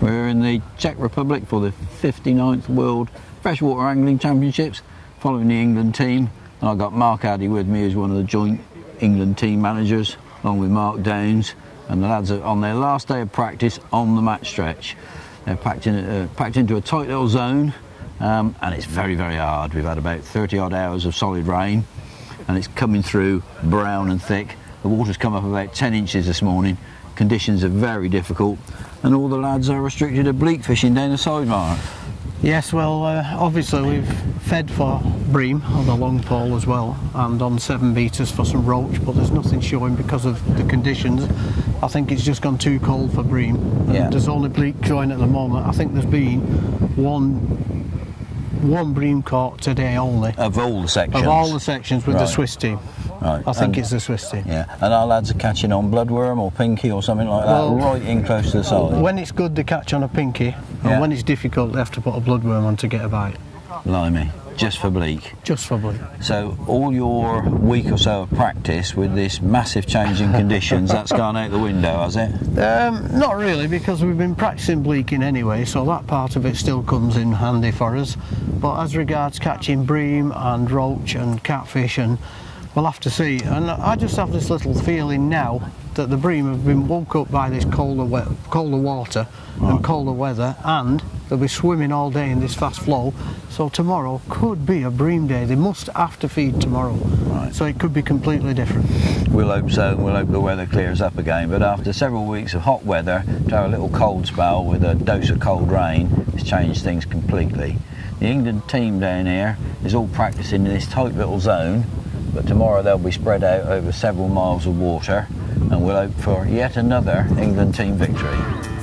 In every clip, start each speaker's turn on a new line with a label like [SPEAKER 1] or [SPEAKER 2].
[SPEAKER 1] We're in the Czech Republic for the 59th World Freshwater Angling Championships, following the England team. And I've got Mark Addy with me, who's one of the joint England team managers, along with Mark Downs. And the lads are on their last day of practice on the match stretch. They're packed, in, uh, packed into a tight little zone, um, and it's very, very hard. We've had about 30 odd hours of solid rain, and it's coming through brown and thick. The water's come up about 10 inches this morning. Conditions are very difficult, and all the lads are restricted to bleak fishing down the side, Mark.
[SPEAKER 2] Yes, well, uh, obviously we've fed for bream on the long pole as well, and on seven meters for some roach, but there's nothing showing because of the conditions. I think it's just gone too cold for bream.
[SPEAKER 1] Yeah.
[SPEAKER 2] There's only bleak showing at the moment. I think there's been one one bream caught today only.
[SPEAKER 1] Of all the sections.
[SPEAKER 2] Of all the sections with
[SPEAKER 1] Right.
[SPEAKER 2] the Swiss team.
[SPEAKER 1] Right.
[SPEAKER 2] I think
[SPEAKER 1] and-
[SPEAKER 2] it's the Swiss team.
[SPEAKER 1] Yeah, and our lads are catching on bloodworm or pinky or something like that,
[SPEAKER 2] Well,
[SPEAKER 1] right in close to the side.
[SPEAKER 2] When it's good, they catch on a pinky,
[SPEAKER 1] Yeah.
[SPEAKER 2] and when it's difficult, they have to put a bloodworm on to get a bite,
[SPEAKER 1] Blimey, just for bleak.
[SPEAKER 2] just for bleak.
[SPEAKER 1] So all your week or so of practice with this massive change in conditions, that's gone out the window, has it?
[SPEAKER 2] Um, not really, because we've been practicing bleaking anyway, so that part of it still comes in handy for us. But as regards catching bream and roach and catfish, and we'll have to see. And I just have this little feeling now that the bream have been woke up by this colder, we- colder water and colder weather, and they'll be swimming all day in this fast flow. So tomorrow could be a bream day. They must have to feed tomorrow,
[SPEAKER 1] Right.
[SPEAKER 2] so it could be completely different.
[SPEAKER 1] We'll hope so. We'll hope the weather clears up again. But after several weeks of hot weather, to have a little cold spell with a dose of cold rain, has changed things completely. The England team down here is all practicing in this tight little zone, but tomorrow they'll be spread out over several miles of water, and we'll hope for yet another England team victory.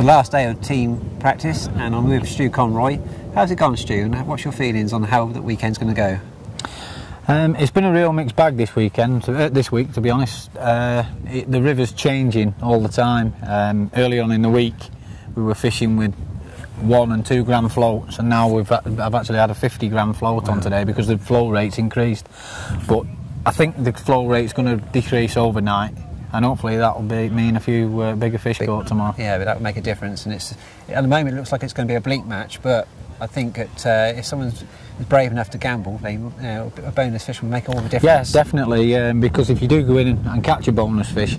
[SPEAKER 3] The last day of team practice, and I'm with Stu Conroy. How's it gone, Stu? And what's your feelings on how the weekend's going to go?
[SPEAKER 4] Um, it's been a real mixed bag this weekend, uh, this week to be honest. Uh, it, the river's changing all the time. Um, early on in the week, we were fishing with one and two gram floats, and now we've I've actually had a 50 gram float on today because the flow rate's increased. But I think the flow rate's going to decrease overnight, and hopefully that will be, mean a few uh, bigger fish up tomorrow.
[SPEAKER 3] Yeah, but that will make a difference. And it's at the moment it looks like it's going to be a bleak match, but I think that uh, if someone's brave enough to gamble, they, know, a bonus fish will make all the difference.
[SPEAKER 4] Yes, definitely. Um, because if you do go in and, and catch a bonus fish,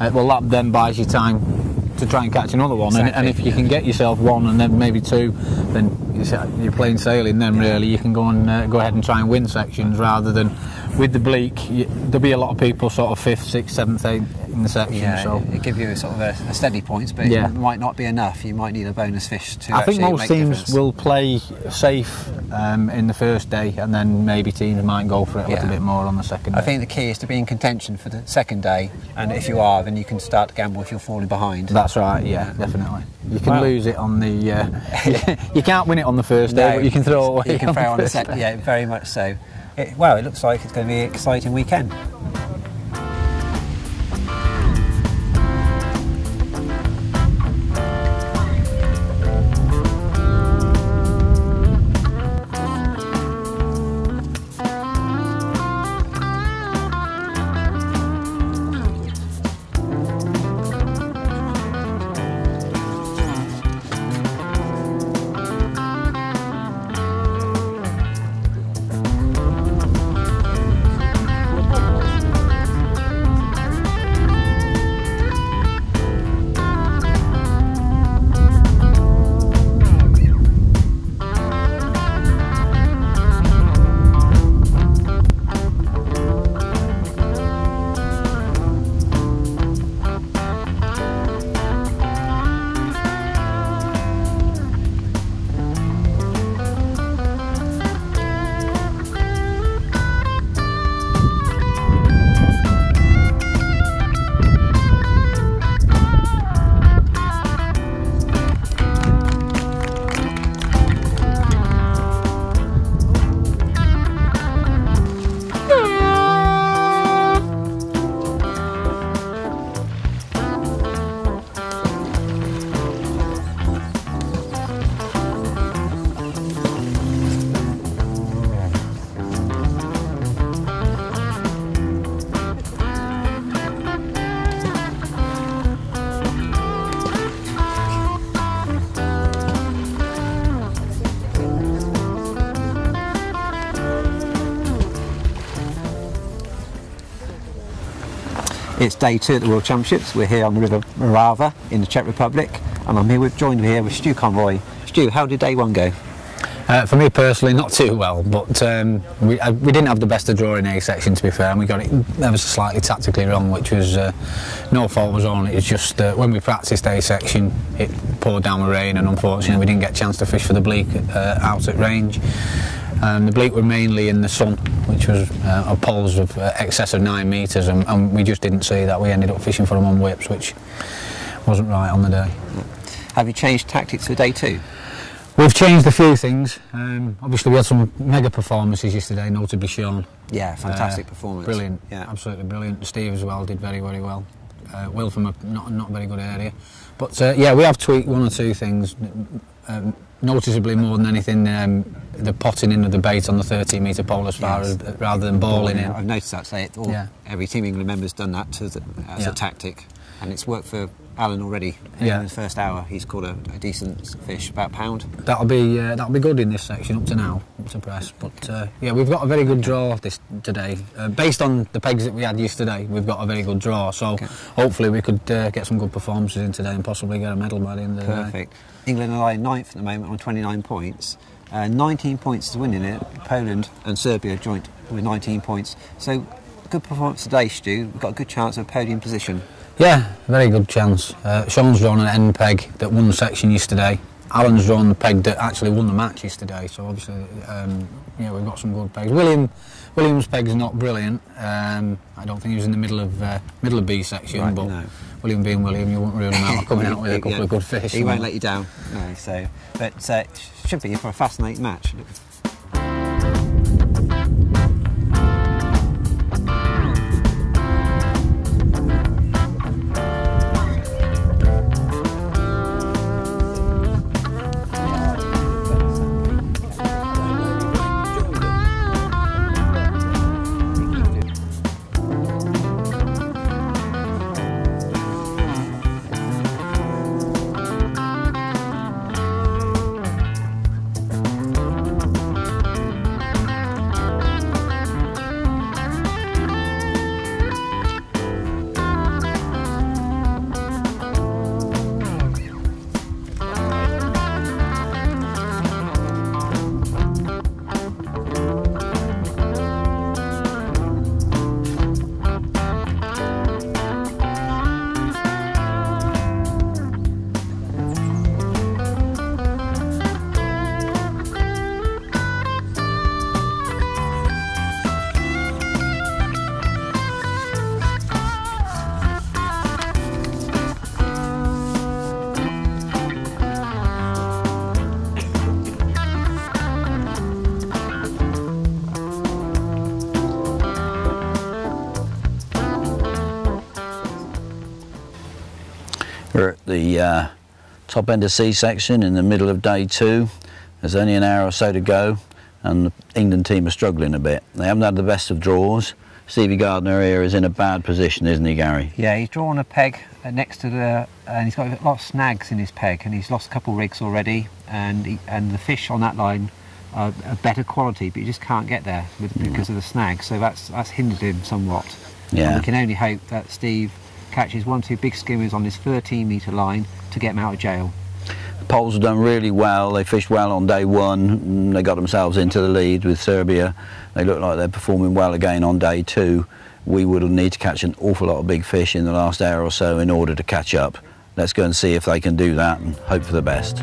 [SPEAKER 4] uh, well, that then buys you time to try and catch another one.
[SPEAKER 3] Exactly,
[SPEAKER 4] and, and, if you can get yourself one and then maybe two, then you're plain sailing. Then
[SPEAKER 3] Yeah.
[SPEAKER 4] really you can go and uh, go ahead and try and win sections rather than with the bleak. You, there'll be a lot of people sort of fifth, sixth, seventh, eighth in the section.
[SPEAKER 3] Yeah,
[SPEAKER 4] so.
[SPEAKER 3] it, it give you a sort of a, a steady points, but
[SPEAKER 4] Yeah.
[SPEAKER 3] it might not be enough. You might need a bonus fish to.
[SPEAKER 4] I think most teams
[SPEAKER 3] difference.
[SPEAKER 4] will play safe um, in the first day, and then maybe teams might go for it a little bit more on the second.
[SPEAKER 3] I think the key is to be in contention for the second day, and if you are, then you can start to gamble if you're falling behind.
[SPEAKER 4] That's right, yeah, definitely. You can
[SPEAKER 3] Wow.
[SPEAKER 4] lose it on the. Uh, you can't win it on the first day,
[SPEAKER 3] No,
[SPEAKER 4] but you can throw away.
[SPEAKER 3] You can throw on the second. Yeah, very much so. It, well, it looks like it's going to be an exciting weekend. It's day two at the World Championships. We're here on the River Morava in the Czech Republic, and I'm here with joined here with Stu Conroy. Stu, how did day one go?
[SPEAKER 4] Uh, for me personally, not too well, but um, we, uh, we didn't have the best of draw in A section to be fair, and we got it ever so slightly tactically wrong, which was uh, no fault was on. It. It's just when we practiced A section, it poured down with rain, and unfortunately we didn't get a chance to fish for the bleak uh, out at range. Um, the bleak were mainly in the sun, which was uh, a poles of uh, excess of nine metres, and, and we just didn't see that. We ended up fishing for them on whips, which wasn't right on the day.
[SPEAKER 3] Have you changed tactics for day two?
[SPEAKER 4] We've changed a few things. Um, obviously, we had some mega performances yesterday, notably Sean.
[SPEAKER 3] Yeah, fantastic
[SPEAKER 4] Uh,
[SPEAKER 3] performance.
[SPEAKER 4] Brilliant,
[SPEAKER 3] Yeah.
[SPEAKER 4] absolutely brilliant. Steve as well did very, very well. Uh, Will from a not, not very good area. But uh, yeah, we have tweaked one or two things. Um, noticeably more than anything, um, the potting in of the bait on the 13 metre pole as far
[SPEAKER 3] Yes.
[SPEAKER 4] as rather than balling in.
[SPEAKER 3] I've noticed that. Say it all,
[SPEAKER 4] Yeah.
[SPEAKER 3] every Team England member's done that to the, as
[SPEAKER 4] Yeah.
[SPEAKER 3] a tactic, and it's worked for Alan already.
[SPEAKER 4] Yeah.
[SPEAKER 3] In the first hour, he's caught a, a decent fish, about a pound.
[SPEAKER 4] That'll be uh, that'll be good in this section up to now, up to press. But uh, yeah, we've got a very good draw this today. Uh, based on the pegs that we had yesterday, we've got a very good draw. So
[SPEAKER 3] Okay.
[SPEAKER 4] hopefully we could uh, get some good performances in today and possibly get a medal by the end of the day.
[SPEAKER 3] Perfect. England are in ninth at the moment on 29 points. Uh, 19 points is winning it. Poland and Serbia joint with 19 points. So good performance today, Stu. We've got a good chance of a podium position.
[SPEAKER 4] Yeah, very good chance. Uh, Sean's drawn an end peg that won the section yesterday. Alan's drawn the peg that actually won the match yesterday. So obviously, um, yeah, we've got some good pegs. William, William's peg's not brilliant. Um, I don't think he was in the middle of uh, middle of B section,
[SPEAKER 3] Right,
[SPEAKER 4] but
[SPEAKER 3] no.
[SPEAKER 4] William being William, you won't ruin him out coming out with a couple
[SPEAKER 3] Yeah.
[SPEAKER 4] of good fish.
[SPEAKER 3] He won't let you down. No, so but uh, should be for a fascinating match.
[SPEAKER 1] The uh, top end of C section in the middle of day two. There's only an hour or so to go and the England team are struggling a bit. They haven't had the best of draws. Stevie Gardener here is in a bad position, isn't he, Gary?
[SPEAKER 3] Yeah, he's drawn a peg uh, next to the, and he's got a lot of snags in his peg, and he's lost a couple of rigs already, and he, and the fish on that line are a better quality, but you just can't get there with, because of the snags. So that's that's hindered him somewhat.
[SPEAKER 1] Yeah.
[SPEAKER 3] And we can only hope that Steve catches one, two big skimmers on this 13 metre line to get them out of jail.
[SPEAKER 1] The Poles have done really well. They fished well on day one. Mm, They got themselves into the lead with Serbia. They look like they're performing well again on day two. We will need to catch an awful lot of big fish in the last hour or so in order to catch up. Let's go and see if they can do that and hope for the best.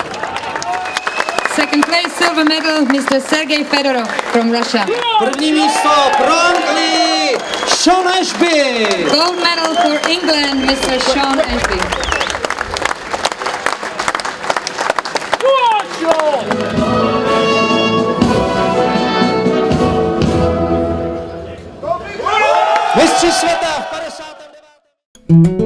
[SPEAKER 5] Second place, silver medal, Mr. Sergei Fedorov from Russia.
[SPEAKER 6] První místo pro Anglii Sean Ashby.
[SPEAKER 5] Gold medal for England, Mr. Sean Ashby.
[SPEAKER 6] Mistři světa v 59.